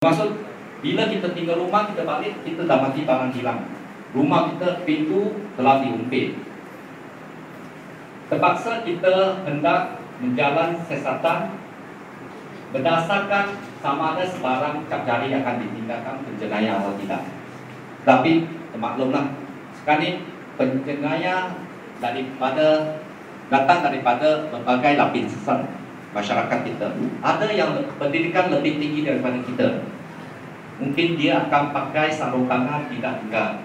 Maksud bila kita tinggal rumah kita balik kita dah mati barang hilang. Rumah kita pintu telah diumpit. Terpaksa kita hendak menjalan sesatan berdasarkan sama ada sebarang cap jari akan ditinggalkan penjenayah atau tidak. Tapi termaklumlah sekarang ini penjenayah daripada datang daripada berbagai lapisan masyarakat kita. Ada yang pendidikan lebih tinggi daripada kita. Mungkin dia akan pakai sarung tangan tidak enggak